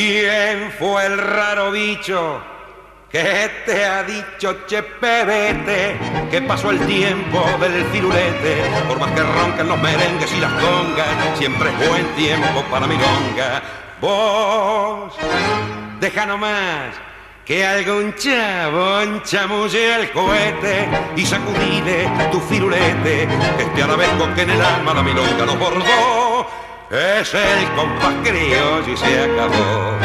escuchado, bicho? ¿Qué te ha dicho Che Pebete? Que pasó el tiempo del firulete, por más que roncan los merengues y las congas, siempre es buen tiempo para milonga. Vos, deja nomás que algún chabón chamulle el cohete y sacudile tu firulete, este arabesco que en el alma la milonga nos bordó, es el compás criollo y se acabó.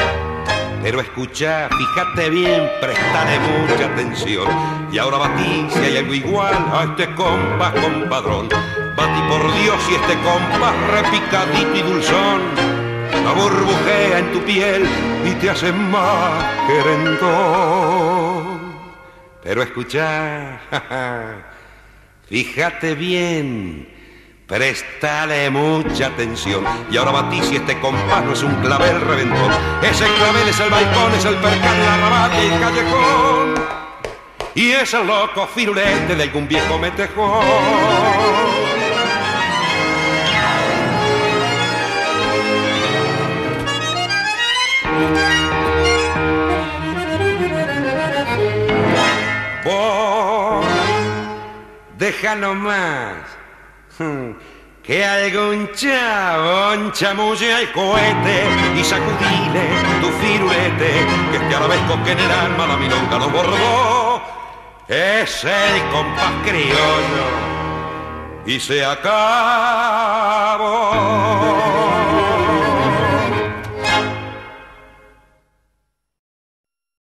Pero escucha, fíjate bien, prestale mucha atención. Y ahora batí si hay algo igual a este compás compadrón. Batí por Dios y este compás repicadito y dulzón. La burbujea en tu piel y te hace más querendón. Pero escucha, fíjate bien Prestale mucha atención. Y ahora batí si este compás no es un clavel reventón. Ese clavel es el balcón, es el percal, la rabata y el callejón. Y es el loco firulete de algún viejo metejón. Vos, deja nomás que algún chabón chamulle al cohete y sacudile tu firulete, que este arabesco que en el alma la milonga lo bordó, es el compás criollo y se acaba